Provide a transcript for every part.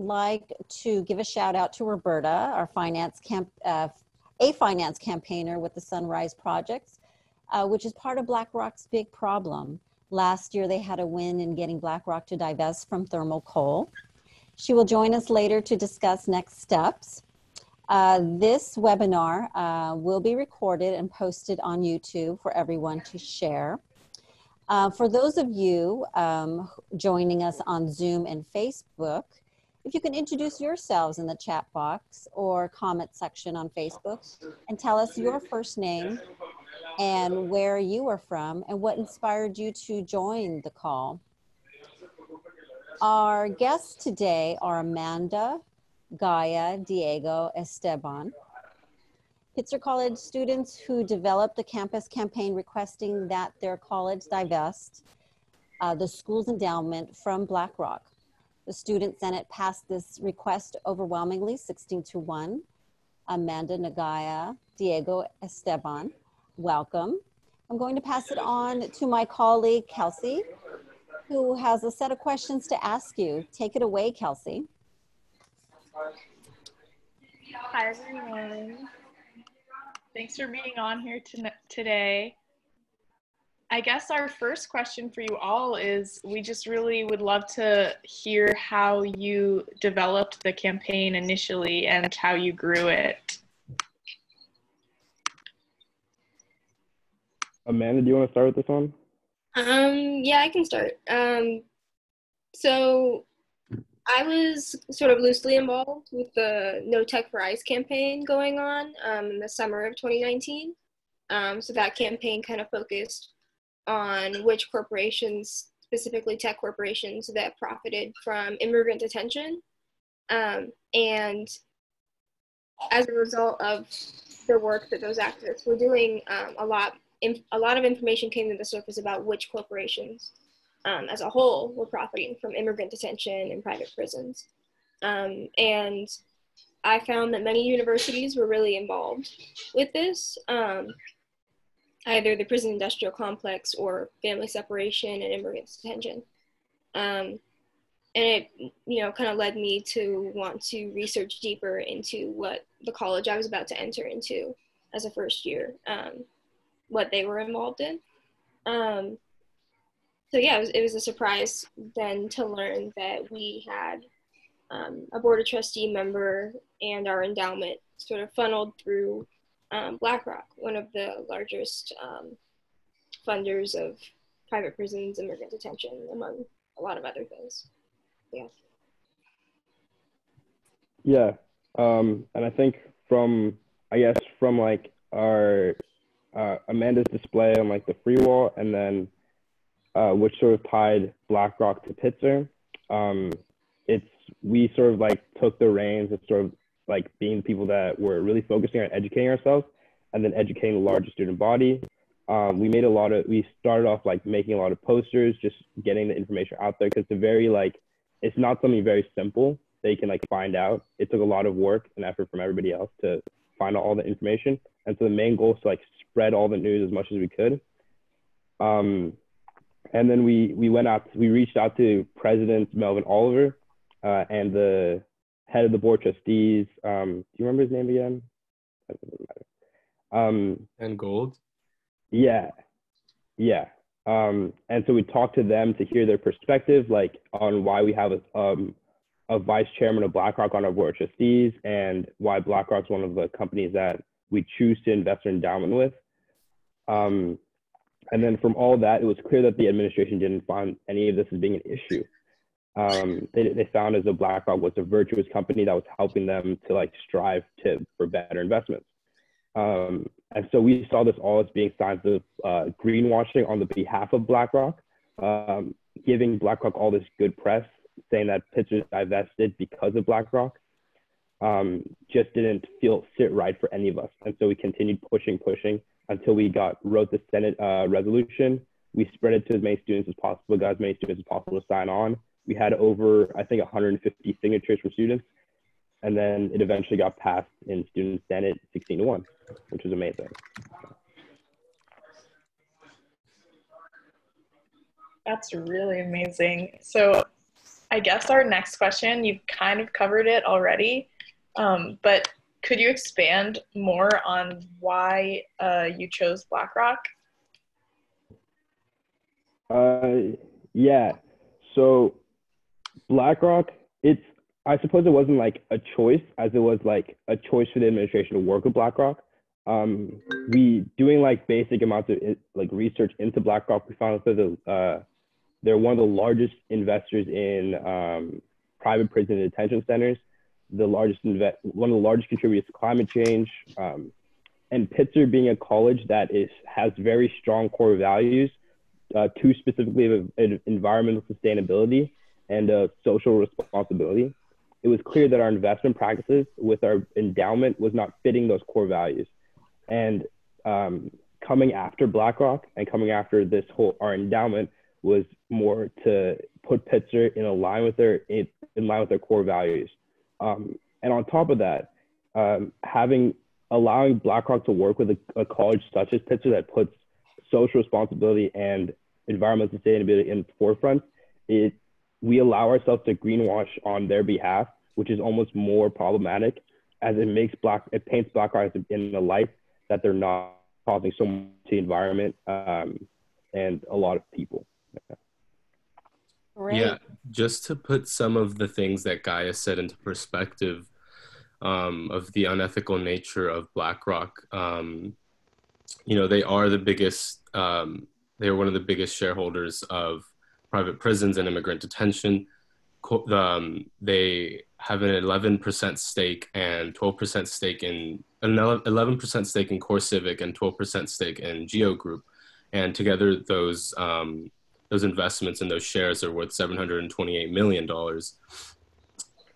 like to give a shout out to Roberta, our finance camp, uh, a finance campaigner with the Sunrise Projects, uh, which is part of BlackRock's big problem. Last year, they had a win in getting BlackRock to divest from thermal coal. She will join us later to discuss next steps. Uh, this webinar uh, will be recorded and posted on YouTube for everyone to share. Uh, for those of you um, joining us on Zoom and Facebook, if you can introduce yourselves in the chat box or comment section on Facebook and tell us your first name and where you are from and what inspired you to join the call. Our guests today are Amanda, Gaia, Diego, Esteban. Pitzer College students who developed a campus campaign requesting that their college divest uh, the school's endowment from BlackRock. The Student Senate passed this request overwhelmingly, 16 to 1. Amanda Nagaya, Diego Esteban, welcome. I'm going to pass it on to my colleague, Kelsey, who has a set of questions to ask you. Take it away, Kelsey. Hi, everyone. Thanks for being on here today. I guess our first question for you all is we just really would love to hear how you developed the campaign initially and how you grew it. Amanda, do you want to start with this one? Um, yeah, I can start. Um, so I was sort of loosely involved with the No Tech for ICE campaign going on um, in the summer of 2019. Um, so that campaign kind of focused on which corporations, specifically tech corporations, that profited from immigrant detention. Um, and as a result of the work that those activists were doing, um, a lot a lot of information came to the surface about which corporations um, as a whole were profiting from immigrant detention and private prisons. Um, and I found that many universities were really involved with this, um, either the prison industrial complex or family separation and immigrant detention. Um, and it, you know, kind of led me to want to research deeper into what the college I was about to enter into as a first year, um, what they were involved in. Um, so yeah, it was, it was a surprise then to learn that we had um, a board of trustee member and our endowment sort of funneled through um, BlackRock, one of the largest um, funders of private prisons, immigrant detention, among a lot of other things. Yeah. Yeah, um, and I think from I guess from like our uh, Amanda's display on like the free wall, and then uh, which sort of tied BlackRock to Pitzer. Um, it's we sort of like took the reins of sort of like being the people that were really focusing on educating ourselves and then educating the larger student body. Um, we made a lot of we started off like making a lot of posters, just getting the information out there because it's a very like it's not something very simple they can like find out. It took a lot of work and effort from everybody else to find out all the information. And so the main goal is to like spread all the news as much as we could. Um, and then we we went out we reached out to president melvin oliver uh, and the head of the board trustees um, do you remember his name again? Um, and gold? Yeah. Yeah. Um, and so we talked to them to hear their perspective like on why we have a, um, a vice chairman of blackrock on our board of trustees and why blackrock's one of the companies that we choose to invest our endowment with. Um, and then from all that, it was clear that the administration didn't find any of this as being an issue. Um, they, they found as a BlackRock was a virtuous company that was helping them to like strive to for better investments. Um, and so we saw this all as being signs of uh, greenwashing on the behalf of BlackRock, um, giving BlackRock all this good press, saying that Pitzer divested because of BlackRock. Um, just didn't feel sit right for any of us. And so we continued pushing, pushing until we got wrote the Senate uh, resolution. We spread it to as many students as possible, got as many students as possible to sign on. We had over, I think, 150 signatures from students, and then it eventually got passed in Student Senate 16 to 1, which was amazing. That's really amazing. So I guess our next question, you've kind of covered it already, um, but could you expand more on why uh, you chose BlackRock? Uh, yeah. So BlackRock, it's I suppose it wasn't like a choice as it was like a choice for the administration to work with BlackRock. Um, we doing like basic amounts of like research into BlackRock. We found that the, uh, they're one of the largest investors in um, private prison and detention centers, the largest invest, one of the largest contributors to climate change, um, and Pitzer being a college that is has very strong core values, uh, two specifically of environmental sustainability and uh, social responsibility. It was clear that our investment practices with our endowment was not fitting those core values, and um, coming after BlackRock and coming after this whole our endowment was more to put Pitzer in line with their in, in line with their core values. Um, and on top of that, um, having allowing BlackRock to work with a, a, college such as Pitzer that puts social responsibility and environmental sustainability in forefront, it we allow ourselves to greenwash on their behalf, which is almost more problematic as it makes black it paints BlackRock in the light that they're not causing so much to the environment um, and a lot of people. Great. Yeah, just to put some of the things that Gaia said into perspective um, of the unethical nature of BlackRock, um, you know, they are the biggest, um, they are one of the biggest shareholders of private prisons and immigrant detention. Um, they have an 11% stake and 12% stake in an 11% stake in CoreCivic and 12% stake in Geo Group, and together those um, those investments and those shares are worth $728 million.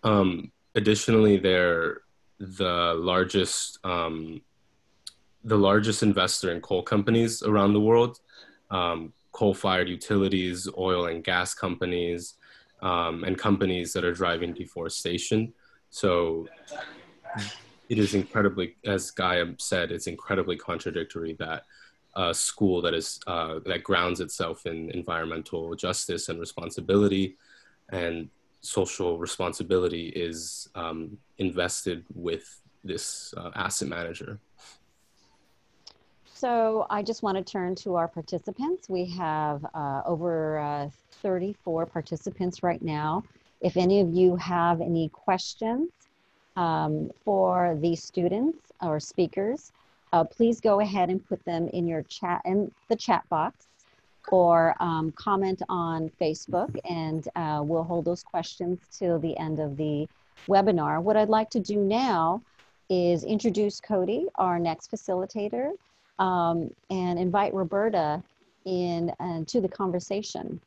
Um, additionally, they're the largest, um, the largest investor in coal companies around the world, um, coal-fired utilities, oil and gas companies, um, and companies that are driving deforestation. So it is incredibly, as Gaia said, it's incredibly contradictory that a school that is uh, that grounds itself in environmental justice and responsibility and social responsibility is um, invested with this uh, asset manager. So I just want to turn to our participants. We have uh, over uh, 34 participants right now. If any of you have any questions um, for these students or speakers, uh, please go ahead and put them in your chat in the chat box or um, comment on Facebook and uh, we'll hold those questions till the end of the webinar. What I'd like to do now is introduce Cody, our next facilitator, um, and invite Roberta in uh, to the conversation.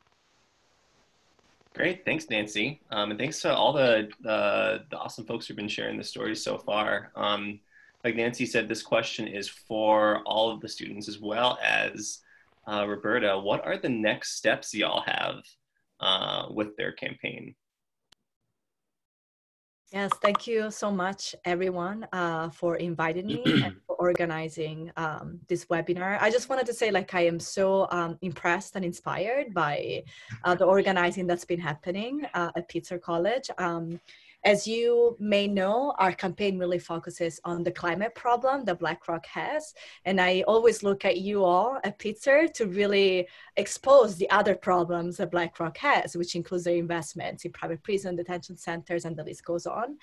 Great, thanks, Nancy, um, and thanks to all the, the, the awesome folks who've been sharing the stories so far. Um, like Nancy said, this question is for all of the students as well as uh, Roberta. What are the next steps y'all have uh, with their campaign? Yes, thank you so much, everyone, uh, for inviting me and for organizing um, this webinar. I just wanted to say, like, I am so um, impressed and inspired by uh, the organizing that's been happening uh, at Pitzer College. Um, as you may know, our campaign really focuses on the climate problem that BlackRock has. And I always look at you all at Pitzer to really expose the other problems that BlackRock has, which includes their investments in private prison detention centers, and the list goes on.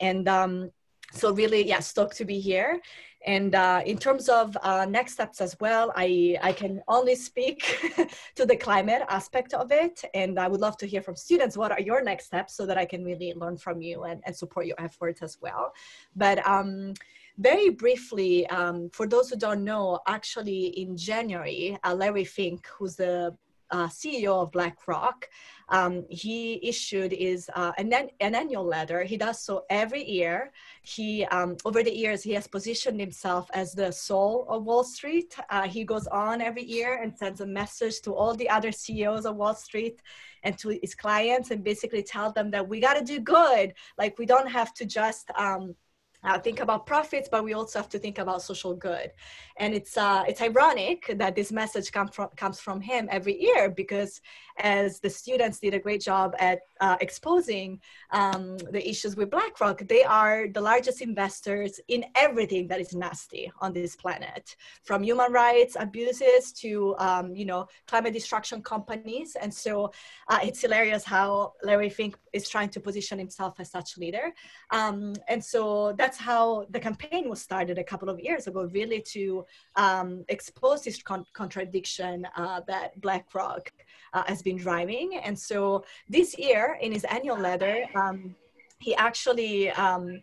And um, so really, yeah, stoked to be here. And uh, in terms of uh, next steps as well, I, I can only speak to the climate aspect of it. And I would love to hear from students, what are your next steps so that I can really learn from you and, and support your efforts as well. But um, very briefly, um, for those who don't know, actually in January, uh, Larry Fink, who's the uh, CEO of BlackRock, um, he issued is uh, an, an, annual letter. He does so every year. He um, over the years he has positioned himself as the soul of Wall Street. Uh, he goes on every year and sends a message to all the other CEOs of Wall Street and to his clients and basically tell them that we got to do good. Like we don't have to just um, uh, think about profits, but we also have to think about social good. And it's uh, it's ironic that this message comes from comes from him every year because as the students did a great job at uh, exposing um, the issues with BlackRock, they are the largest investors in everything that is nasty on this planet, from human rights abuses to, um, you know, climate destruction companies. And so uh, it's hilarious how Larry Fink is trying to position himself as such leader. Um, and so that's how the campaign was started a couple of years ago, really to um, expose this con- contradiction uh, that BlackRock uh, has been driving. And so this year, in his annual letter, um, he actually um,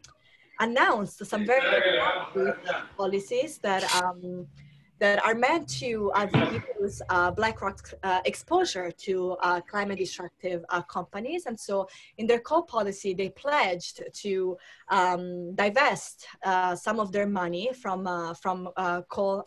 announced some very good policies that um, that are meant to uh, reduce uh, BlackRock's uh, exposure to uh, climate destructive uh, companies. And so in their coal policy, they pledged to um, divest uh, some of their money from, from coal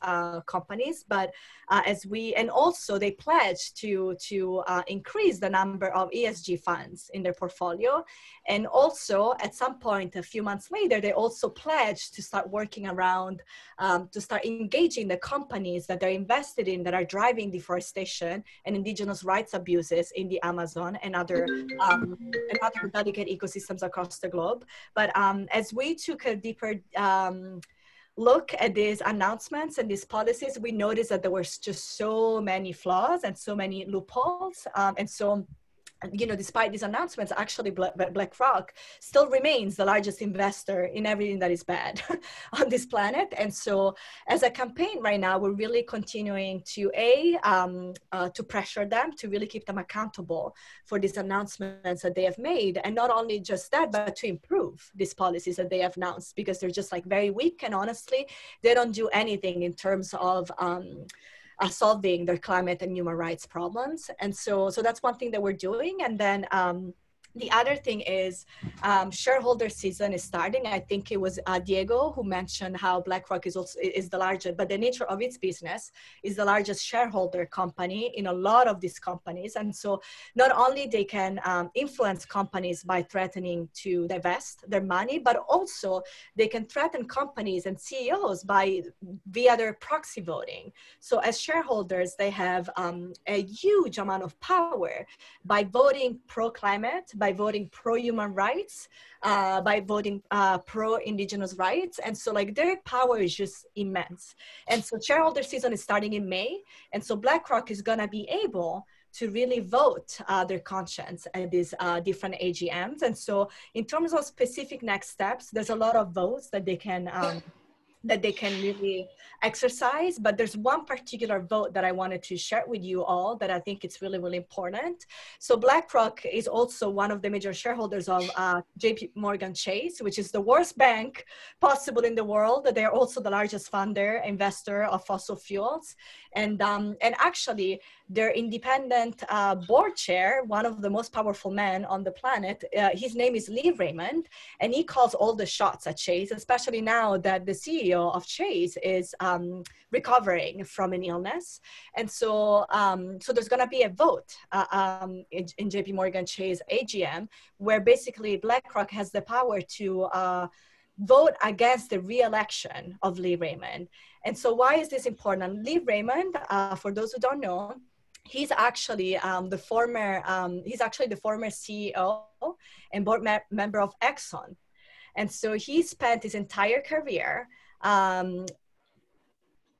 companies. But as we, and also they pledged to, to increase the number of ESG funds in their portfolio. And also at some point, a few months later, they also pledged to start working around, um, to start engaging the companies companies that they're invested in that are driving deforestation and indigenous rights abuses in the Amazon and other um, and other delicate ecosystems across the globe. But um, as we took a deeper um, look at these announcements and these policies, we noticed that there were just so many flaws and so many loopholes. Um, and so you know, despite these announcements, actually BlackRock still remains the largest investor in everything that is bad on this planet. And so, as a campaign right now, we're really continuing to a um, uh, to pressure them to really keep them accountable for these announcements that they have made, and not only just that, but to improve these policies that they have announced because they're just like very weak and honestly, they don't do anything in terms of. Um, uh, solving their climate and human rights problems. And so, so that's one thing that we're doing. And then um, the other thing is um, shareholder season is starting. I think it was uh, Diego who mentioned how BlackRock is also is the largest, but the nature of its business is the largest shareholder company in a lot of these companies. And so not only they can um, influence companies by threatening to divest their money, but also they can threaten companies and CEOs by via their proxy voting. So as shareholders, they have um, a huge amount of power by voting pro-climate by voting pro-human rights, uh, by voting uh, pro-indigenous rights. And so like their power is just immense. And so shareholder season is starting in May. And so BlackRock is gonna be able to really vote uh, their conscience at these uh, different AGMs. And so in terms of specific next steps, there's a lot of votes that they can um, that they can really exercise. But there's one particular vote that I wanted to share with you all that I think it's really, really important. So BlackRock is also one of the major shareholders of uh, JP Morgan Chase, which is the worst bank possible in the world. They're also the largest funder, investor of fossil fuels. And, um, and actually, their independent uh, board chair, one of the most powerful men on the planet, uh, his name is Lee Raymond, and he calls all the shots at Chase, especially now that the CEO of Chase is um, recovering from an illness. And so, um, so there's going to be a vote uh, um, in, in, JP Morgan Chase AGM, where basically BlackRock has the power to uh, vote against the re-election of Lee Raymond. And so why is this important? Lee Raymond, uh, for those who don't know, he's actually um, the former, um, he's actually the former CEO and board me member of Exxon. And so he spent his entire career um,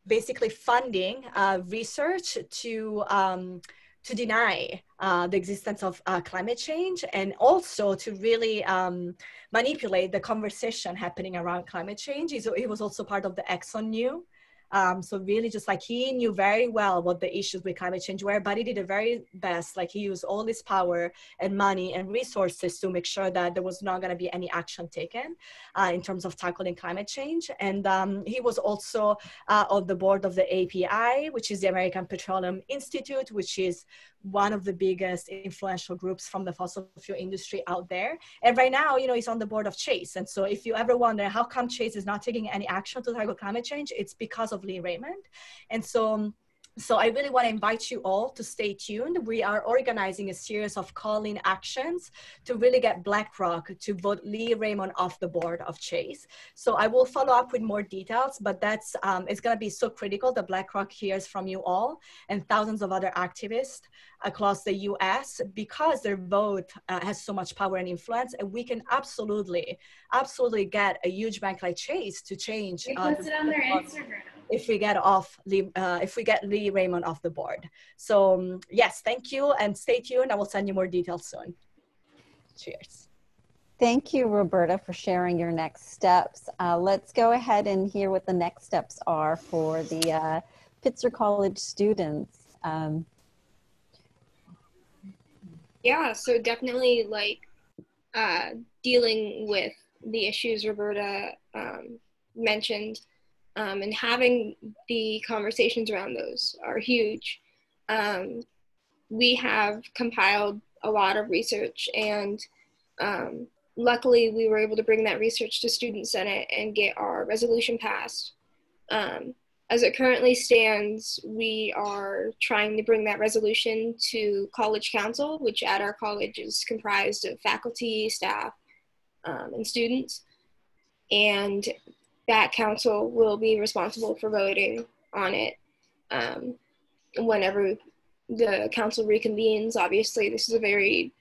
basically funding uh, research to um, to deny uh, the existence of uh, climate change and also to really um, manipulate the conversation happening around climate change. He was also part of the Exxon New, um, so really just like he knew very well what the issues with climate change were, but he did the very best. Like he used all his power and money and resources to make sure that there was not going to be any action taken uh, in terms of tackling climate change. And um, he was also uh, on the board of the API, which is the American Petroleum Institute, which is one of the biggest influential groups from the fossil fuel industry out there. And right now, you know, he's on the board of Chase. And so if you ever wonder how come Chase is not taking any action to tackle climate change, it's because of Lee Raymond. And so so I really want to invite you all to stay tuned. We are organizing a series of call-in actions to really get BlackRock to vote Lee Raymond off the board of Chase. So I will follow up with more details, but that's um, it's going to be so critical that BlackRock hears from you all and thousands of other activists across the U.S. because their vote uh, has so much power and influence, and we can absolutely, absolutely get a huge bank like Chase to change. They uh, it on their Instagram if we get off Lee, uh, if we get Lee Raymond off the board. So um, yes, thank you and stay tuned. I will send you more details soon. Cheers. Thank you, Roberta, for sharing your next steps. Uh, let's go ahead and hear what the next steps are for the uh, Pitzer College students. Um, yeah, so definitely like uh, dealing with the issues Roberta um, mentioned um, and having the conversations around those are huge. Um, we have compiled a lot of research, and um, luckily, we were able to bring that research to Student Senate and get our resolution passed. Um, as it currently stands, we are trying to bring that resolution to College Council, which at our college is comprised of faculty, staff, um, and students. And that council will be responsible for voting on it um, whenever the council reconvenes. Obviously, this is a very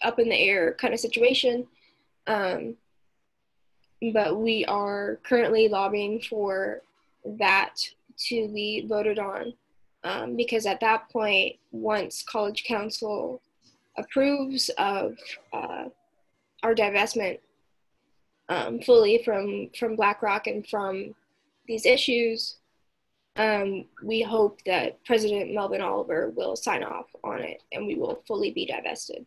up in the air kind of situation. Um, but we are currently lobbying for that to be voted on um, because at that point, once College Council approves of uh, our divestment um, fully from from BlackRock and from these issues. Um, we hope that President Melvin Oliver will sign off on it and we will fully be divested.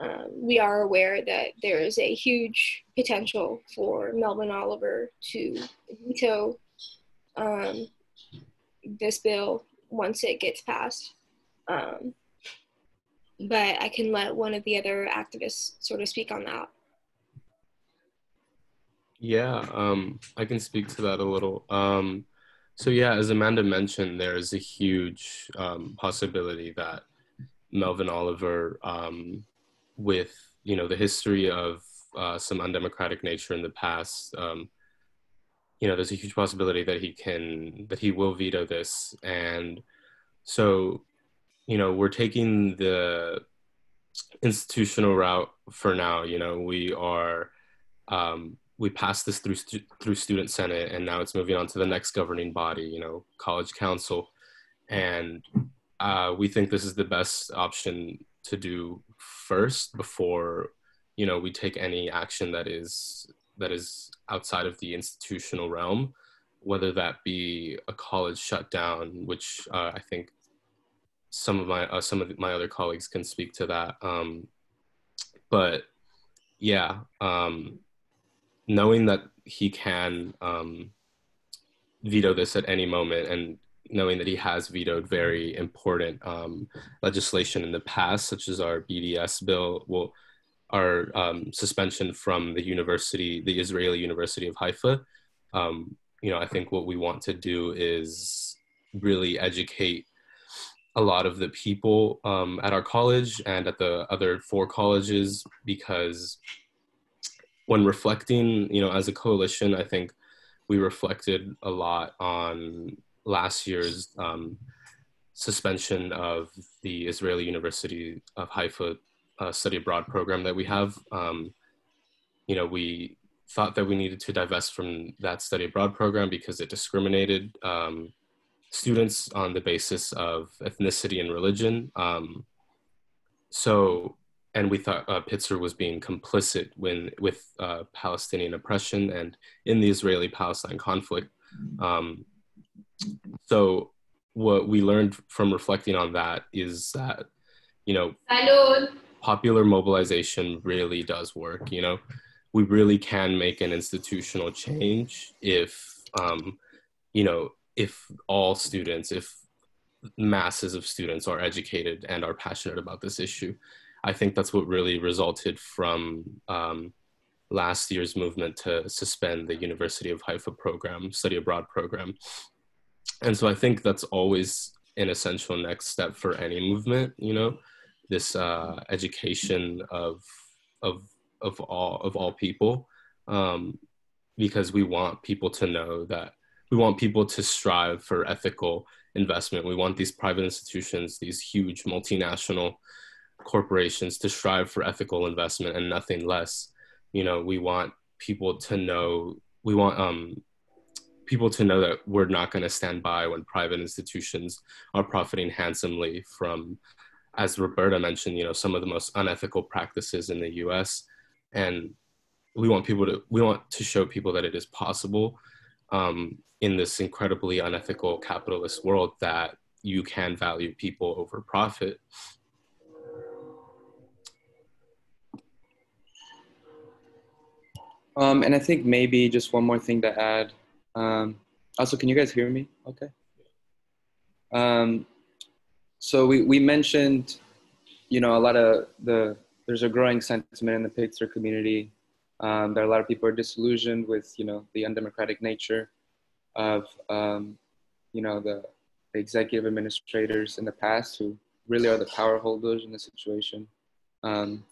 Um, we are aware that there is a huge potential for Melvin Oliver to veto um, this bill once it gets passed. Um, but I can let one of the other activists sort of speak on that. Yeah, um, I can speak to that a little. Um, so yeah, as Amanda mentioned, there is a huge um, possibility that Melvin Oliver, um, with you know the history of uh, some undemocratic nature in the past, um, you know, there's a huge possibility that he can that he will veto this, and so you know we're taking the institutional route for now. You know, we are um, we passed this through stu- through student senate and now it's moving on to the next governing body you know college council. And uh, we think this is the best option to do first before you know we take any action that is that is outside of the institutional realm whether that be a college shutdown which uh, i think some of my uh, some of my other colleagues can speak to that. Um, but yeah um, knowing that he can um, veto this at any moment and knowing that he has vetoed very important um, legislation in the past, such as our BDS bill, well, our um, suspension from the university, the Israeli University of Haifa. Um, you know, I think what we want to do is really educate a lot of the people um, at our college and at the other four colleges because when reflecting, you know, as a coalition, I think we reflected a lot on last year's um, suspension of the Israeli University of Haifa uh, study abroad program that we have. Um, you know, we thought that we needed to divest from that study abroad program because it discriminated um, students on the basis of ethnicity and religion. Um, so and we thought uh, Pitzer was being complicit when, with uh, Palestinian oppression and in the Israeli-Palestine conflict. Um, so what we learned from reflecting on that is that, you know, Salud. popular mobilization really does work. You know, we really can make an institutional change if, um, you know, if all students, if masses of students are educated and are passionate about this issue. I think that's what really resulted from um, last year's movement to suspend the University of Haifa program, study abroad program. And so I think that's always an essential next step for any movement. You know, this uh, education of of of all of all people, um, because we want people to know that we want people to strive for ethical investment. We want these private institutions, these huge multinational corporations to strive for ethical investment and nothing less. You know, we want people to know, we want um, people to know that we're not going to stand by when private institutions are profiting handsomely from, as Roberta mentioned, you know, some of the most unethical practices in the US. And we want people to, we want to show people that it is possible um, in this incredibly unethical capitalist world that you can value people over profit. Um, and I think maybe just one more thing to add. Um, also, can you guys hear me? Okay. Um, so we, we mentioned, you know, a lot of the, there's a growing sentiment in the Pitzer community um, that a lot of people are disillusioned with, you know, the undemocratic nature of, um, you know, the executive administrators in the past who really are the power holders in the situation. Um,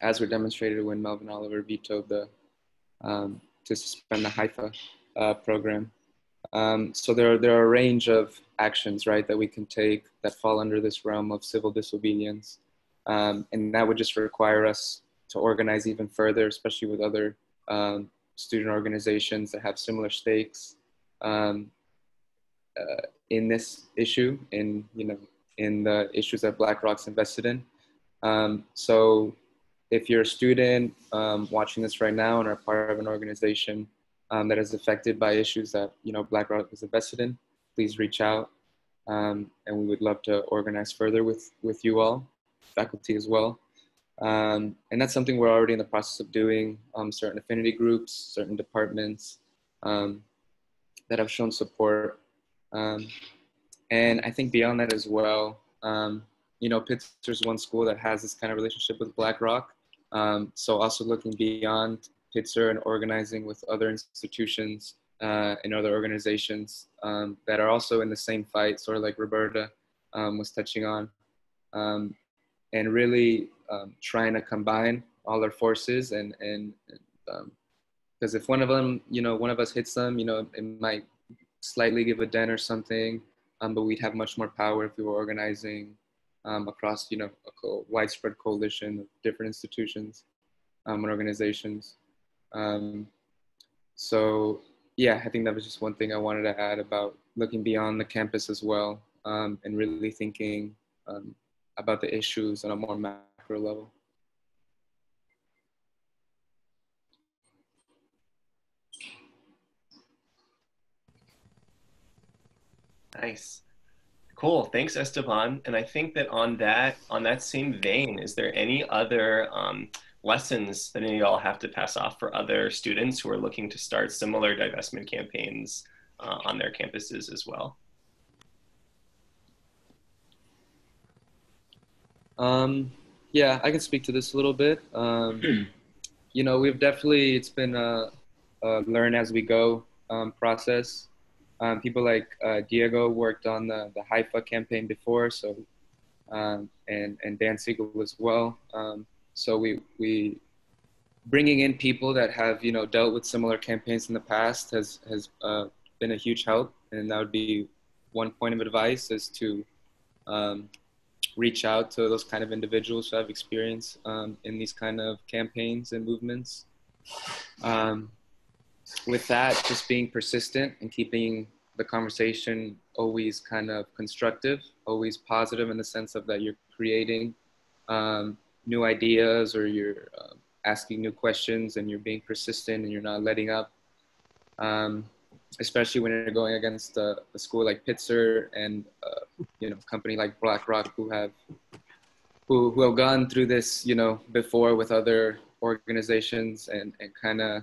as were demonstrated when Melvin Oliver vetoed the um, to suspend the Haifa uh, program. Um, so there are, there are a range of actions, right, that we can take that fall under this realm of civil disobedience. Um, and that would just require us to organize even further, especially with other um, student organizations that have similar stakes um, uh, in this issue, in, you know, in the issues that BlackRock's invested in. Um, so if you're a student um, watching this right now and are part of an organization um, that is affected by issues that you know BlackRock is invested in, please reach out, um, and we would love to organize further with with you all, faculty as well. Um, and that's something we're already in the process of doing. Um, certain affinity groups, certain departments um, that have shown support, and I think beyond that as well. you know, Pitzer's one school that has this kind of relationship with BlackRock. Um, so also looking beyond Pitzer and organizing with other institutions uh, and other organizations um, that are also in the same fight, sort of like Roberta um, was touching on, um, and really um, trying to combine all our forces and and because um, if one of them, you know, one of us hits them, you know, it might slightly give a dent or something, but we'd have much more power if we were organizing um, across, you know, a widespread coalition of different institutions um, and organizations. Um, so yeah, I think that was just one thing I wanted to add about looking beyond the campus as well um, and really thinking um, about the issues on a more macro level. Nice. Cool. Thanks, Esteban. And I think that on that on that same vein, is there any other um, lessons that any of y'all have to pass off for other students who are looking to start similar divestment campaigns uh, on their campuses as well? Um, yeah, I can speak to this a little bit. Um, you know, we've definitely it's been a, a learn as we go um, process. Um, people like uh, Diego worked on the, the Haifa campaign before, so um, and and Dan Siegel as well. Um, so we we bringing in people that have you know dealt with similar campaigns in the past has has uh, been a huge help, and that would be one point of advice is to um, reach out to those kind of individuals who have experience um, in these kind of campaigns and movements. Um, with that, just being persistent and keeping the conversation always kind of constructive, always positive in the sense of that you're creating um, new ideas or you're uh, asking new questions and you're being persistent and you're not letting up. Um, especially when you're going against a, school like Pitzer and uh, you know company like BlackRock who have who, who have gone through this you know before with other organizations and, and kind of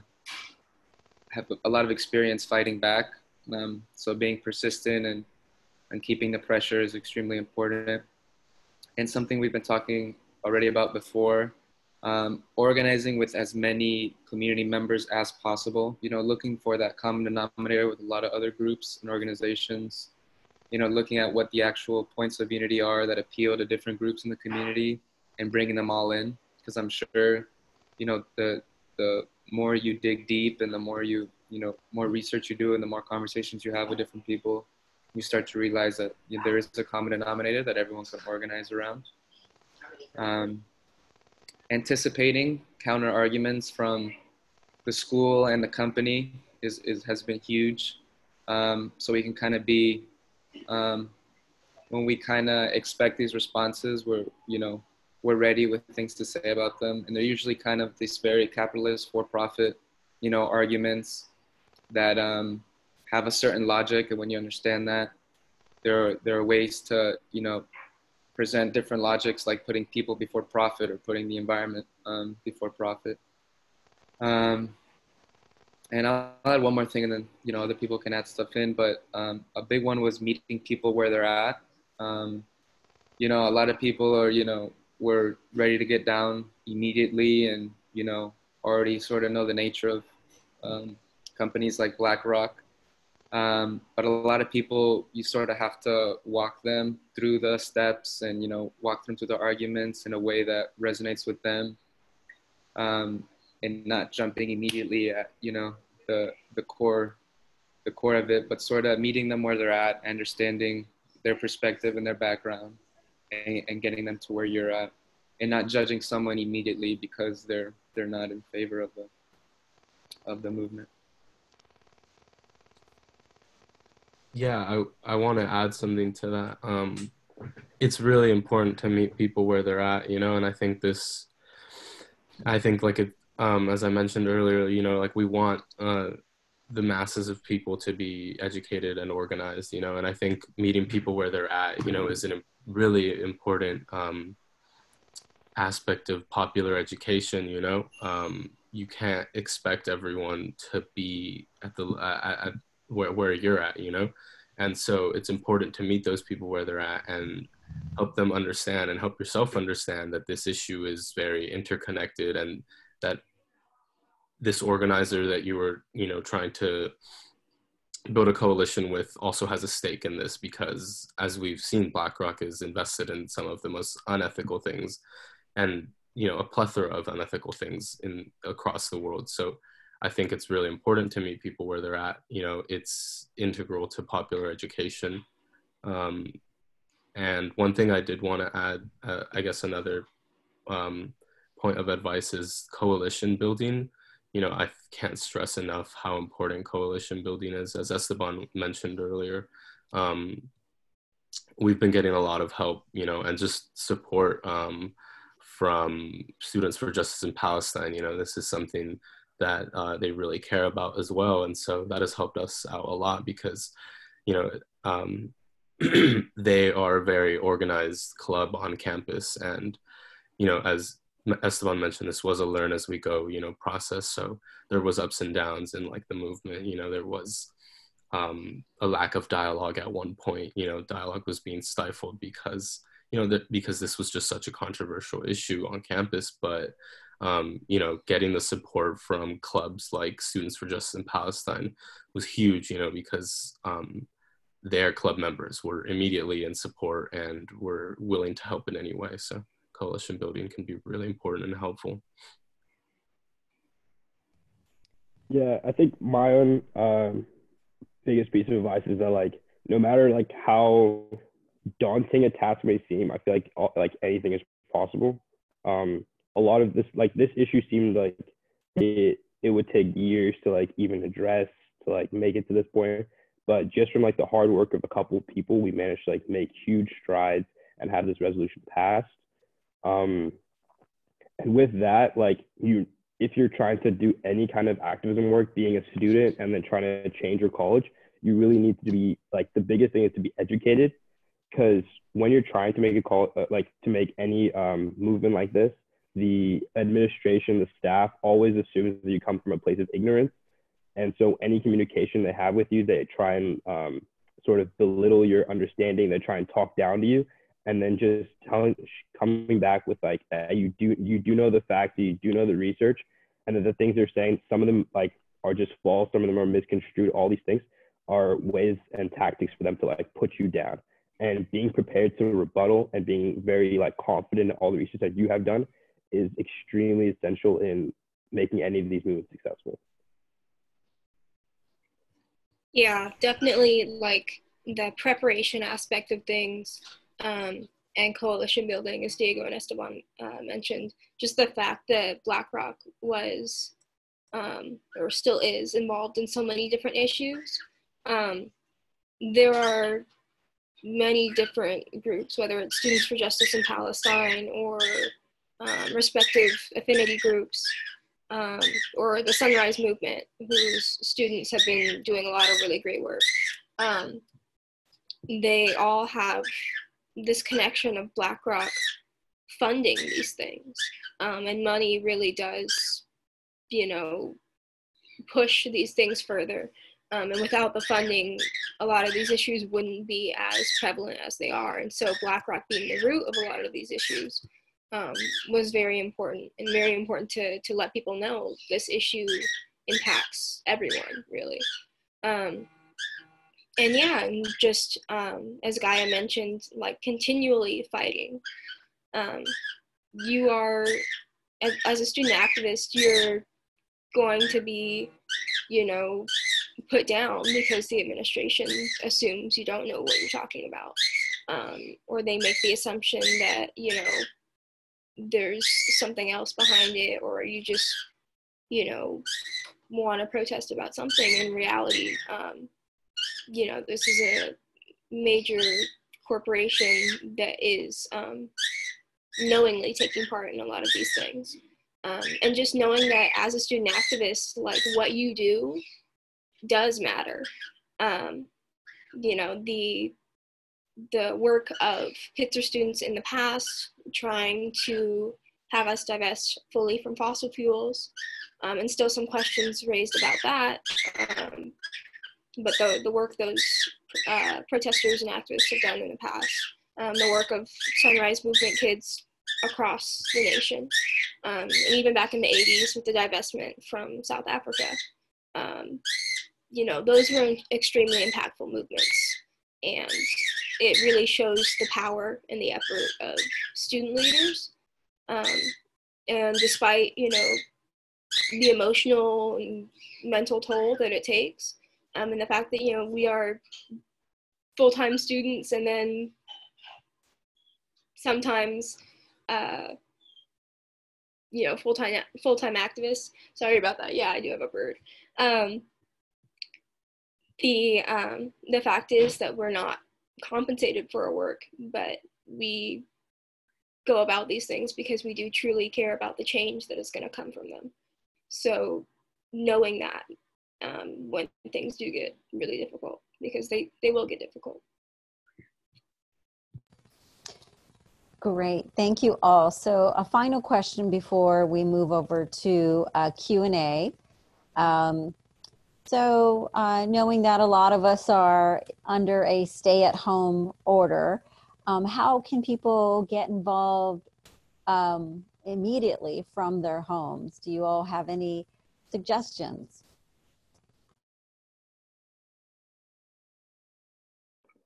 have a lot of experience fighting back. Um, so being persistent and, and keeping the pressure is extremely important. And something we've been talking already about before, um, organizing with as many community members as possible, you know, looking for that common denominator with a lot of other groups and organizations you know, looking at what the actual points of unity are that appeal to different groups in the community and bringing them all in. Because I'm sure, you know, the the more you dig deep and the more you you know more research you do and the more conversations you have with different people, you start to realize that there is a common denominator that everyone can organize around. Um, anticipating counter arguments from the school and the company is, is has been huge. Um, so we can kind of be um, when we kind of expect these responses, we're you know we're ready with things to say about them, and they're usually kind of these very capitalist, for-profit, you know, arguments that um, have a certain logic, and when you understand that, there are, there are ways to you know present different logics like putting people before profit or putting the environment um, before profit. Um, and I'll, add one more thing, and then you know other people can add stuff in. But um, a big one was meeting people where they're at. Um, you know, a lot of people are you know were ready to get down immediately, and you know already sort of know the nature of um, companies like BlackRock. Um, but a lot of people, you sort of have to walk them through the steps and you know walk them through the arguments in a way that resonates with them. Um, and not jumping immediately at you know the the core the core of it, but sort of meeting them where they're at, understanding their perspective and their background, and, and getting them to where you're at, and not judging someone immediately because they're they're not in favor of the of the movement. Yeah, I I want to add something to that. Um, it's really important to meet people where they're at, you know, and I think this, I think like it, um, as I mentioned earlier, you know, like we want uh, the masses of people to be educated and organized, you know, and I think meeting people where they're at, you know, is a really important um, aspect of popular education, you know. Um, you can't expect everyone to be at the at, at where, where you're at, you know. And so it's important to meet those people where they're at and help them understand and help yourself understand that this issue is very interconnected and that this organizer that you were you know trying to build a coalition with also has a stake in this because as we've seen blackrock is invested in some of the most unethical things and you know a plethora of unethical things in across the world. So i think it's really important to meet people where they're at. You know it's integral to popular education. Um, and one thing i did want to add uh, i guess another um, point of advice is coalition building. You know, I can't stress enough how important coalition building is, as Esteban mentioned earlier. Um, we've been getting a lot of help, you know, and just support um, from Students for Justice in Palestine. You know, this is something that uh, they really care about as well. And so that has helped us out a lot because, you know, um, they are a very organized club on campus. And, you know, as Esteban mentioned this was a learn as we go, you know, process. So there was ups and downs in like the movement. You know, there was um, a lack of dialogue at one point. You know, dialogue was being stifled because you know that because this was just such a controversial issue on campus. But um, you know, getting the support from clubs like Students for Justice in Palestine was huge. You know, because um, their club members were immediately in support and were willing to help in any way. So coalition building can be really important and helpful. Yeah, I think my own um, biggest piece of advice is that like no matter like how daunting a task may seem, I feel like all, like anything is possible. Um, a lot of this like this issue seemed like it it would take years to like even address to like make it to this point. But just from like the hard work of a couple of people, we managed to like make huge strides and have this resolution passed. Um, and with that, like you, if you're trying to do any kind of activism work, being a student and then trying to change your college, you really need to be like the biggest thing is to be educated, because when you're trying to make a call, uh, like to make any um, movement like this, the administration, the staff always assumes that you come from a place of ignorance, and so any communication they have with you, they try and um, sort of belittle your understanding. They try and talk down to you, and then just telling coming back with like uh, you do you do know the facts you do know the research and that the things they're saying some of them like are just false some of them are misconstrued all these things are ways and tactics for them to like put you down. And being prepared to rebuttal and being very like confident in all the research that you have done is extremely essential in making any of these movements successful. Yeah, definitely like the preparation aspect of things um, and coalition building, as Diego and Esteban uh, mentioned. Just the fact that BlackRock was um, or still is involved in so many different issues. Um, there are many different groups, whether it's Students for Justice in Palestine or um, respective affinity groups um, or the Sunrise Movement, whose students have been doing a lot of really great work. Um, they all have this connection of BlackRock funding these things. Um, and money really does, you know, push these things further. Um, and without the funding, a lot of these issues wouldn't be as prevalent as they are. And so BlackRock being the root of a lot of these issues um, was very important and very important to, to let people know this issue impacts everyone, really. Um, and yeah, and just um, as Gaia mentioned, like continually fighting. Um, you are, as, as a student activist, you're going to be, you know, put down because the administration assumes you don't know what you're talking about. Um, or they make the assumption that, you know, there's something else behind it, or you just, you know, want to protest about something. In reality, um, you know, this is a major corporation that is um, knowingly taking part in a lot of these things. Um, and just knowing that as a student activist, like what you do does matter. Um, you know, the the work of Pitzer students in the past trying to have us divest fully from fossil fuels, um, and still some questions raised about that. Um, but the, the work those uh, protesters and activists have done in the past, um, the work of Sunrise Movement kids across the nation, um, and even back in the 80s with the divestment from South Africa. Um, you know, those were extremely impactful movements. And it really shows the power and the effort of student leaders. Um, and despite, you know, the emotional and mental toll that it takes, um, and the fact that, you know, we are full-time students and then sometimes, uh, you know, full-time full-time activists. Sorry about that. Yeah, I do have a bird. Um, the um, the fact is that we're not compensated for our work, but we go about these things because we do truly care about the change that is going to come from them. So knowing that um, when things do get really difficult, because they, they will get difficult. Great, thank you all. So a final question before we move over to uh, Q&A. Um, so, uh, knowing that a lot of us are under a stay at home order, um, how can people get involved um, immediately from their homes? Do you all have any suggestions?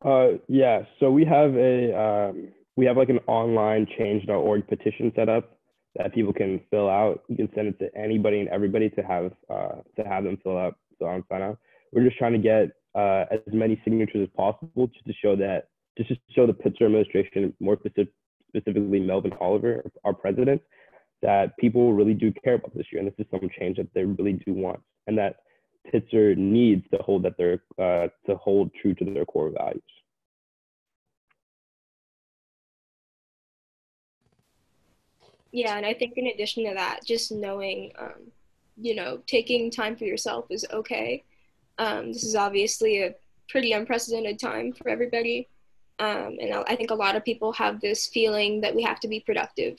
Uh, yeah, so we have a um, we have like an online change.org petition set up that people can fill out. You can send it to anybody and everybody to have uh, to have them fill out on sign out. We're just trying to get uh, as many signatures as possible just to show that, just to show the Pitzer administration, more specific, specifically Melvin Oliver, our president, that people really do care about this year, and this is some change that they really do want, and that Pitzer needs to hold that they're uh, to hold true to their core values. Yeah, and I think in addition to that, just knowing um, you know, taking time for yourself is okay. Um, this is obviously a pretty unprecedented time for everybody. Um, and I think a lot of people have this feeling that we have to be productive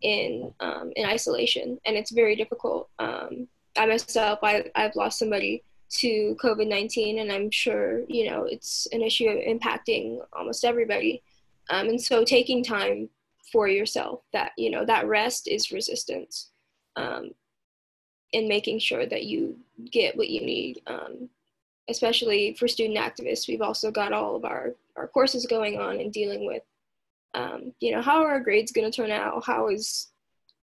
in um, in isolation, and it's very difficult. Um, I myself, I, I've lost somebody to COVID nineteen, and I'm sure you know it's an issue impacting almost everybody. Um, and so, taking time for yourself, that you know, that rest is resistance. Um, in making sure that you get what you need um, especially for student activists, we've also got all of our, our courses going on and dealing with, um, you know, how are our grades going to turn out? How is,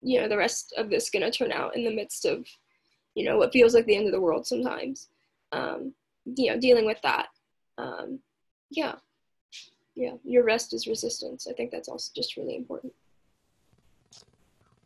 you know, the rest of this going to turn out in the midst of, you know, what feels like the end of the world sometimes? Um, you know, dealing with that. Um, yeah. Yeah. Your rest is resistance. I think that's also just really important.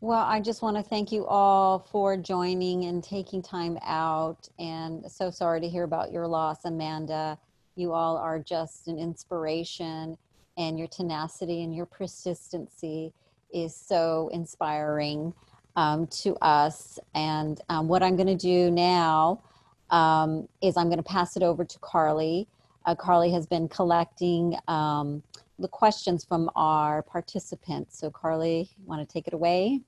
Well, I just want to thank you all for joining and taking time out. And so sorry to hear about your loss, Amanda. You all are just an inspiration, and your tenacity and your persistency is so inspiring um, to us. And um, what I'm going to do now um, is I'm going to pass it over to Carly. Uh, Carly has been collecting um, the questions from our participants. So Carly, want to take it away?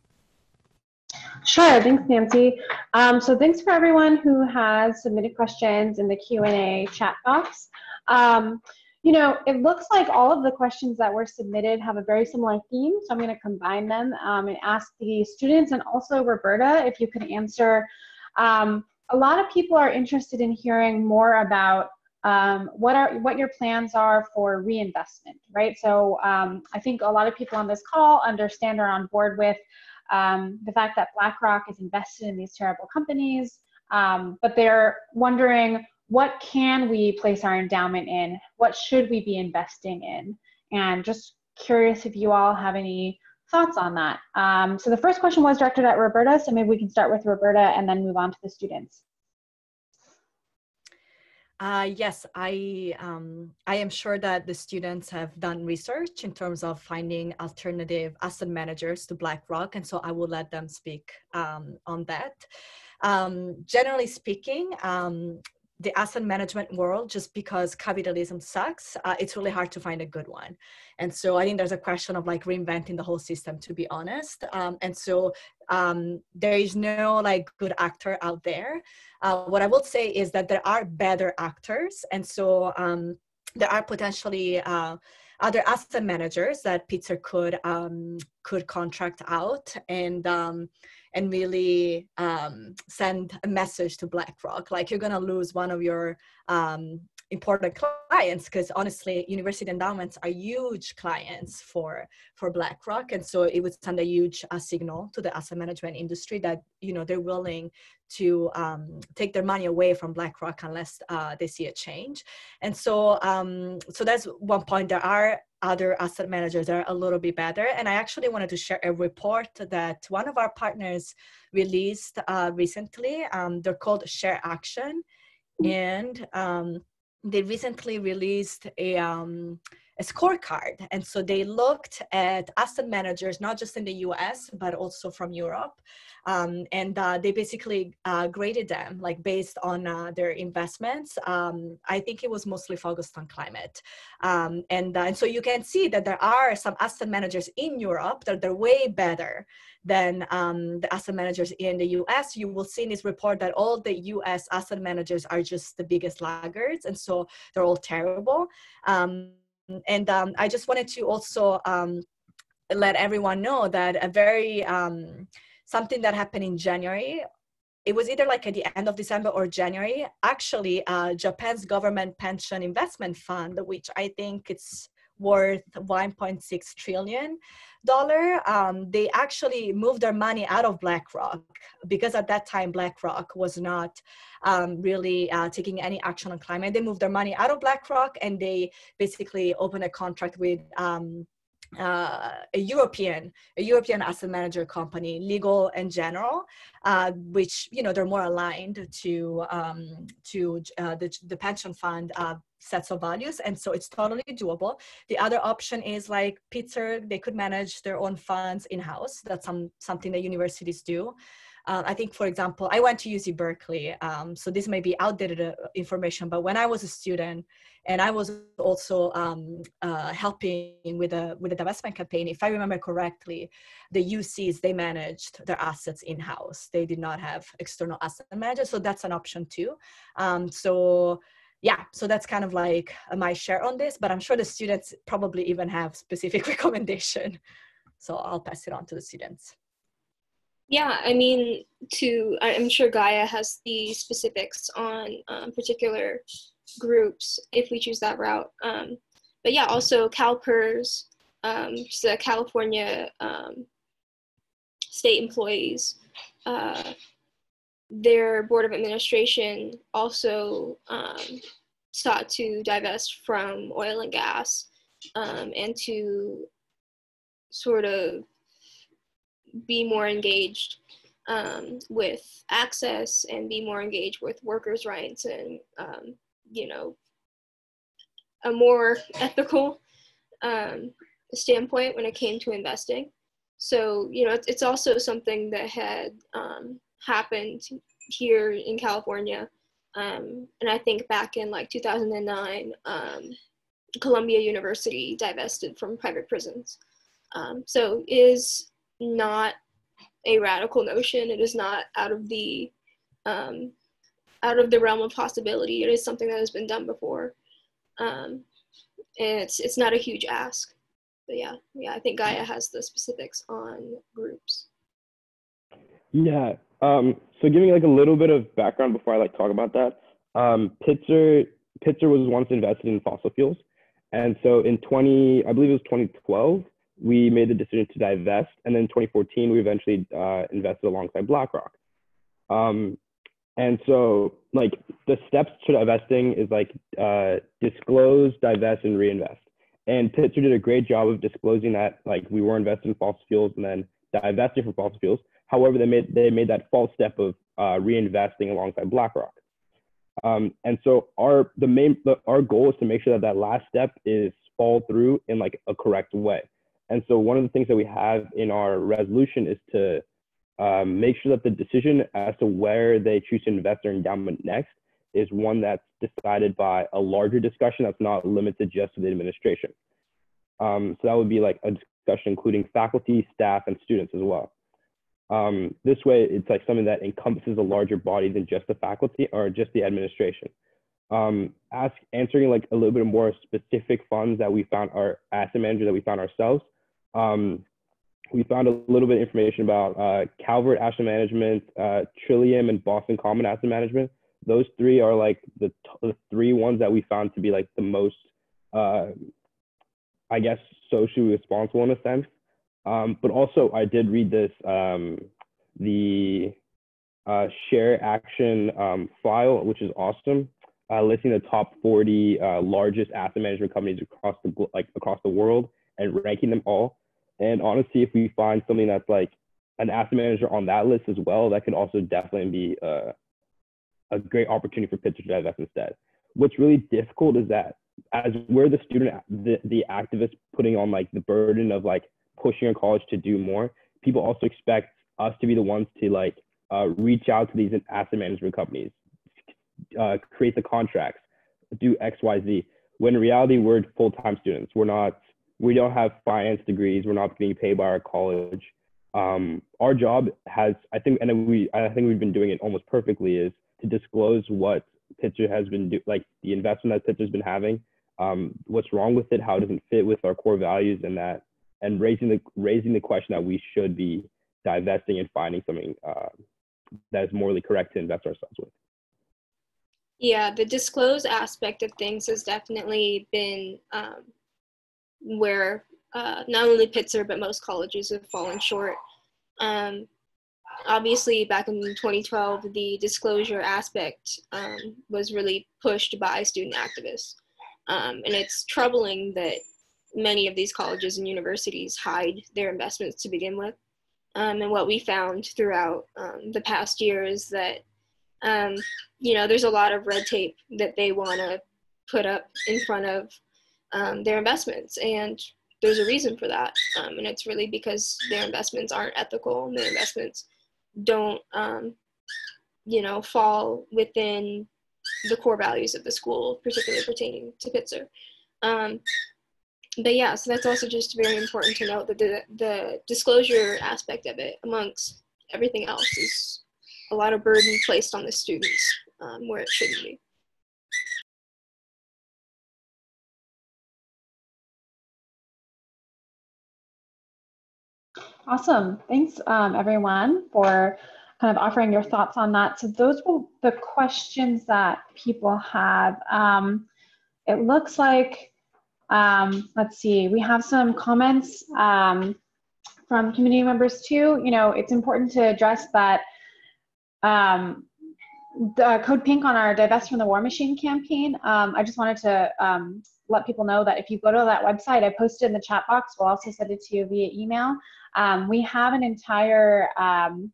Sure, thanks Nancy. Um, so thanks for everyone who has submitted questions in the Q&A chat box. Um, you know, it looks like all of the questions that were submitted have a very similar theme, so I'm going to combine them um, and ask the students and also Roberta if you could answer. Um, a lot of people are interested in hearing more about um, what are what your plans are for reinvestment, right? So um, I think a lot of people on this call understand or are on board with um, the fact that BlackRock is invested in these terrible companies, um, but they're wondering what can we place our endowment in? What should we be investing in? And just curious if you all have any thoughts on that. Um, so the first question was directed at Roberta, so maybe we can start with Roberta and then move on to the students. Uh, yes, I um, I am sure that the students have done research in terms of finding alternative asset managers to BlackRock, and so I will let them speak um, on that. Um, generally speaking, um, the asset management world, just because capitalism sucks, uh, it's really hard to find a good one. And so I think there's a question of like reinventing the whole system, to be honest. Um, and so um, there is no like good actor out there. Uh, what I will say is that there are better actors. And so um, there are potentially uh, other asset managers that Pitzer could um, could contract out and um, and really um, send a message to BlackRock. Like you're gonna lose one of your um, important clients because honestly, university endowments are huge clients for for BlackRock, and so it would send a huge uh, signal to the asset management industry that you know they're willing to um, take their money away from BlackRock unless uh, they see a change. And so, um, so that's one point. There are other asset managers are a little bit better. And I actually wanted to share a report that one of our partners released uh, recently. Um, they're called ShareAction, and um, they recently released a um, a scorecard. And so they looked at asset managers, not just in the US, but also from Europe. Um, and uh, they basically uh, graded them like based on uh, their investments. Um, I think it was mostly focused on climate. Um, and, uh, and so you can see that there are some asset managers in Europe that they're way better than um, the asset managers in the US. You will see in this report that all the US asset managers are just the biggest laggards. And so they're all terrible. And um, I just wanted to also um, let everyone know that a very um, something that happened in January. It was either like at the end of December or January. Actually, uh, Japan's government pension investment fund, which I think it's worth 1.6 trillion dollar um, they actually moved their money out of blackrock because at that time blackrock was not um, really uh, taking any action on climate. They moved their money out of blackrock and they basically opened a contract with um, uh, a European, a European asset manager company, Legal and General, uh, which you know they're more aligned to um, to uh, the, the pension fund uh, sets of values, and so it's totally doable. The other option is like Pitzer, they could manage their own funds in house. That's some something that universities do. Uh, I think, for example, I went to UC Berkeley, um, so this may be outdated uh, information, but when I was a student, and I was also um, uh, helping with a with a divestment campaign. If I remember correctly, the UCs they managed their assets in house. They did not have external asset managers, so that's an option too. Um, so yeah, so that's kind of like my share on this. But I'm sure the students probably even have specific recommendation. So I'll pass it on to the students. Yeah, I mean, to I'm sure Gaia has the specifics on um, particular groups if we choose that route. Um, but yeah, also CalPERS, um, the California um, state employees, uh, their board of administration also um, sought to divest from oil and gas um, and to sort of be more engaged um, with access and be more engaged with workers' rights and, um, you know, a more ethical um, standpoint when it came to investing. So, you know, it's, it's also something that had um, happened here in California. Um, and I think back in like 2009, um, Columbia University divested from private prisons. So is not a radical notion. It is not out of the um, out of the realm of possibility. It is something that has been done before, um, and it's it's not a huge ask. But yeah, yeah, I think Gaia has the specifics on groups. Yeah. Um, so giving like a little bit of background before I like talk about that. Um, Pitzer Pitzer was once invested in fossil fuels, and so in 20, I believe it was 2012, we made the decision to divest. And then in 2014, we eventually uh, invested alongside BlackRock. Um, and so like the steps to divesting is like uh, disclose, divest, and reinvest. And Pitzer did a great job of disclosing that like we were invested in fossil fuels and then divesting from fossil fuels. However, they made they made that false step of uh, reinvesting alongside BlackRock. Um, and so our the main the, our goal is to make sure that that last step is fall through in like a correct way. And so one of the things that we have in our resolution is to um, make sure that the decision as to where they choose to invest their endowment next is one that's decided by a larger discussion that's not limited just to the administration. Um, so that would be like a discussion including faculty, staff, and students as well. Um, this way, it's like something that encompasses a larger body than just the faculty or just the administration. Um, ask answering like a little bit more specific funds that we found our asset manager that we found ourselves. Um, we found a little bit of information about uh, Calvert Asset Management, uh, Trillium, and Boston Common Asset Management. Those three are like the, the three ones that we found to be like the most, uh, I guess, socially responsible in a sense. Um, but also, I did read this, um, the uh, ShareAction um, file, which is awesome, uh, listing the top 40 uh, largest asset management companies across the like across the world and ranking them all. And honestly, if we find something that's like an asset manager on that list as well, that could also definitely be uh, a great opportunity for Pitzer to divest instead. What's really difficult is that as we're the student, the, the activist putting on like the burden of like pushing our college to do more, people also expect us to be the ones to like uh, reach out to these asset management companies, uh, create the contracts, do X, Y, Z. When in reality, we're full-time students. We're not we don't have finance degrees. We're not being paid by our college. Um, our job has, I think, and we, I think we've been doing it almost perfectly, is to disclose what Pitzer has been do, like the investment that Pitzer's been having, um, what's wrong with it, how it doesn't fit with our core values, and that, and raising the raising the question that we should be divesting and finding something uh, that is morally correct to invest ourselves with. Yeah, the disclose aspect of things has definitely been um, where uh, not only Pitzer but most colleges have fallen short. Um, obviously, back in 2012, the disclosure aspect um, was really pushed by student activists, um, and it's troubling that many of these colleges and universities hide their investments to begin with. Um, and what we found throughout um, the past year is that um, you know there's a lot of red tape that they want to put up in front of um, their investments. And there's a reason for that. Um, and it's really because their investments aren't ethical and their investments don't, um, you know, fall within the core values of the school, particularly pertaining to Pitzer. Um, but yeah, so that's also just very important to note that the, the disclosure aspect of it, amongst everything else, is a lot of burden placed on the students um, where it shouldn't be. Awesome. Thanks, um, everyone, for kind of offering your thoughts on that. So those were the questions that people have. Um, it looks like, um, let's see, we have some comments um, from community members too. You know, it's important to address that um, the code pink on our divest from the war machine campaign um, i just wanted to um, let people know that if you go to that website i posted in the chat box we'll also send it to you via email um, we have an entire um,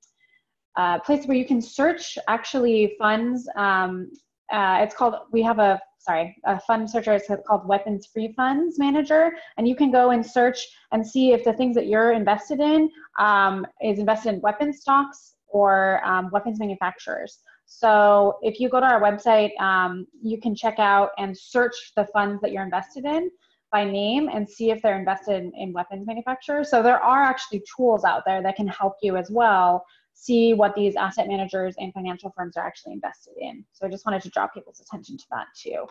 uh, place where you can search actually funds um, uh, it's called we have a sorry a fund searcher it's called weapons free funds manager and you can go and search and see if the things that you're invested in um, is invested in weapons stocks or weapons manufacturers. So if you go to our website, um, you can check out and search the funds that you're invested in by name and see if they're invested in, in, weapons manufacturers. So there are actually tools out there that can help you as well see what these asset managers and financial firms are actually invested in. So I just wanted to draw people's attention to that too.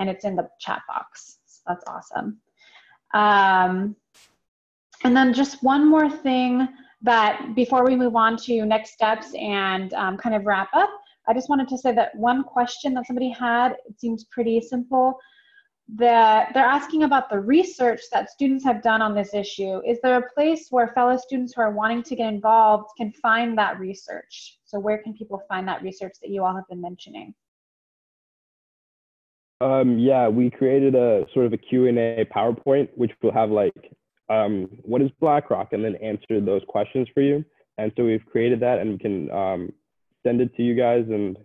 And it's in the chat box. So that's awesome. Um, and then just one more thing that before we move on to next steps and um, kind of wrap up, I just wanted to say that one question that somebody had, it seems pretty simple. That they're asking about the research that students have done on this issue. Is there a place where fellow students who are wanting to get involved can find that research? So where can people find that research that you all have been mentioning? Um, yeah, we created a sort of a Q&A PowerPoint, which will have like, um, what is BlackRock? And then answer those questions for you. And so we've created that and we can um, send it to you guys and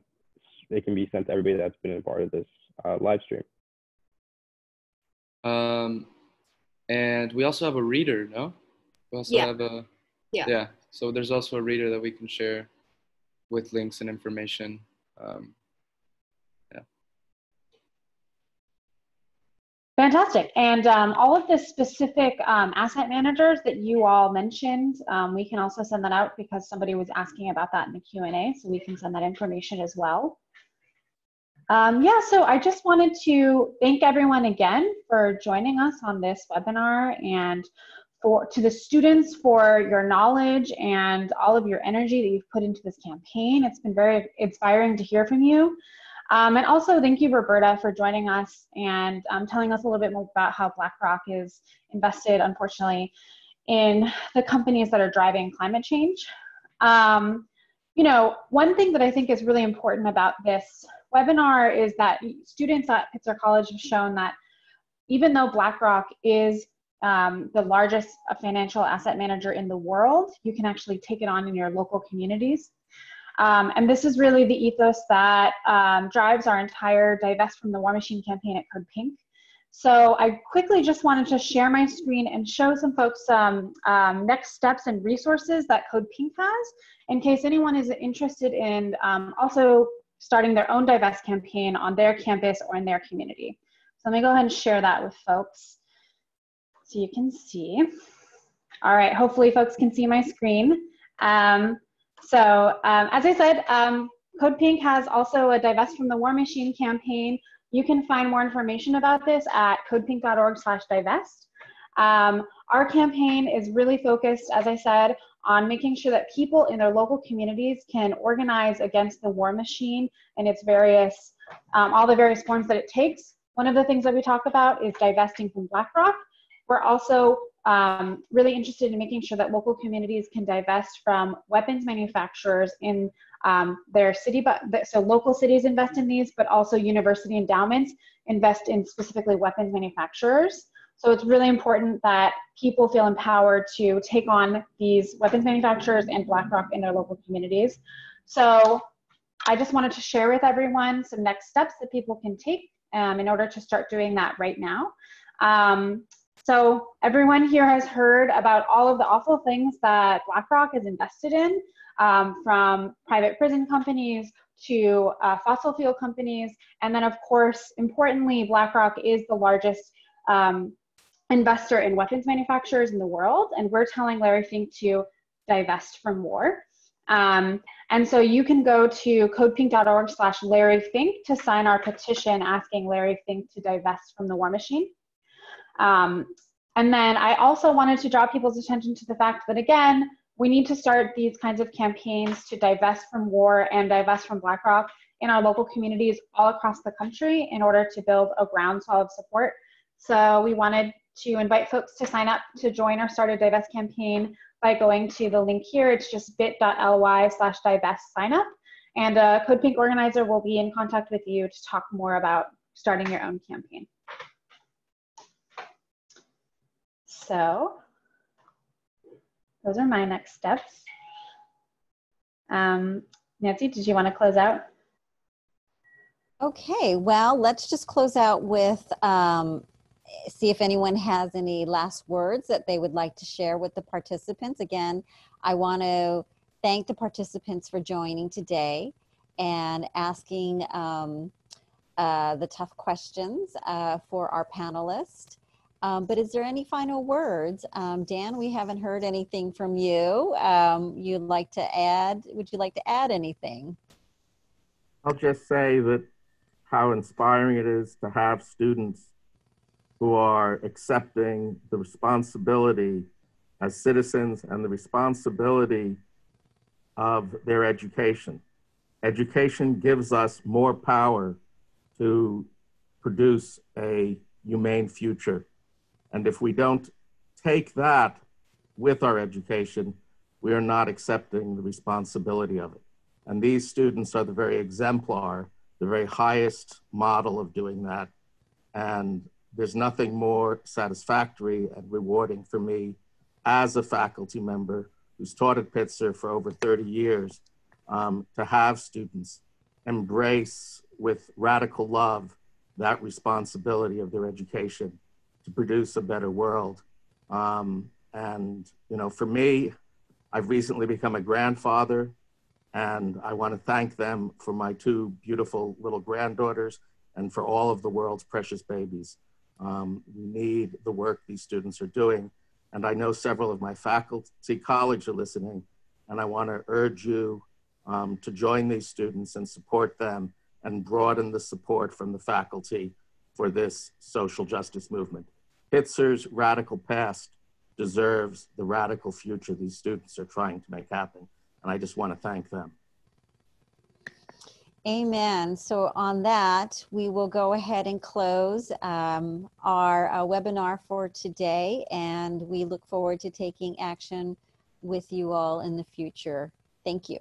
it can be sent to everybody that's been a part of this uh, live stream. Um, and we also have a reader, no? We also yeah. have a, yeah. yeah. So there's also a reader that we can share with links and information. Um, Fantastic. And um, all of the specific um, asset managers that you all mentioned, um, we can also send that out because somebody was asking about that in the Q&A, so we can send that information as well. Um, yeah, so I just wanted to thank everyone again for joining us on this webinar and for to the students for your knowledge and all of your energy that you've put into this campaign. It's been very inspiring to hear from you. Um, and also, thank you, Roberta, for joining us and um, telling us a little bit more about how BlackRock is invested, unfortunately, in the companies that are driving climate change. Um, you know, one thing that I think is really important about this webinar is that students at Pitzer College have shown that even though BlackRock is um, the largest financial asset manager in the world, you can actually take it on in your local communities. Um, and this is really the ethos that um, drives our entire Divest from the War Machine campaign at Code Pink. So I quickly just wanted to share my screen and show some folks some um, next steps and resources that Code Pink has in case anyone is interested in um, also starting their own Divest campaign on their campus or in their community. So let me go ahead and share that with folks so you can see. All right, hopefully folks can see my screen. Um, so um, as I said, um, Code Pink has also a Divest from the War Machine campaign. You can find more information about this at codepink.org slash divest. Um, our campaign is really focused, as I said, on making sure that people in their local communities can organize against the war machine and its various, um, all the various forms that it takes. One of the things that we talk about is divesting from BlackRock. We're also um, really interested in making sure that local communities can divest from weapons manufacturers in um, their city, but so local cities invest in these, but also university endowments invest in specifically weapons manufacturers. So it's really important that people feel empowered to take on these weapons manufacturers and BlackRock in their local communities. So I just wanted to share with everyone some next steps that people can take um, in order to start doing that right now. Um, so everyone here has heard about all of the awful things that BlackRock is invested in, um, from private prison companies to uh, fossil fuel companies. And then of course, importantly, BlackRock is the largest um, investor in weapons manufacturers in the world. And we're telling Larry Fink to divest from war. Um, and so you can go to codepink.org slash Larry Fink to sign our petition asking Larry Fink to divest from the war machine. Um, And then I also wanted to draw people's attention to the fact that, again, we need to start these kinds of campaigns to divest from war and divest from BlackRock in our local communities all across the country in order to build a groundswell of support. So we wanted to invite folks to sign up to join our Start a Divest campaign by going to the link here. It's just bit.ly slash divest sign up. And a Code Pink organizer will be in contact with you to talk more about starting your own campaign. So those are my next steps. Um, Nancy, did you want to close out? Okay, well, let's just close out with um, see if anyone has any last words that they would like to share with the participants. Again, I want to thank the participants for joining today and asking um, uh, the tough questions uh, for our panelists. Um, but is there any final words? Um, Dan, we haven't heard anything from you. Um, you'd like to add, would you like to add anything? I'll just say that how inspiring it is to have students who are accepting the responsibility as citizens and the responsibility of their education. Education gives us more power to produce a humane future. And if we don't take that with our education, we are not accepting the responsibility of it. And these students are the very exemplar, the very highest model of doing that. And there's nothing more satisfactory and rewarding for me as a faculty member who's taught at Pitzer for over 30 years um, to have students embrace with radical love that responsibility of their education to produce a better world. Um, and, you know, for me, I've recently become a grandfather, and I want to thank them for my two beautiful little granddaughters and for all of the world's precious babies. Um, we need the work these students are doing. And I know several of my faculty college are listening, and I want to urge you um, to join these students and support them and broaden the support from the faculty for this social justice movement. Pitzer's radical past deserves the radical future these students are trying to make happen. And I just want to thank them. Amen. So on that, we will go ahead and close um, our uh, webinar for today, and we look forward to taking action with you all in the future. Thank you.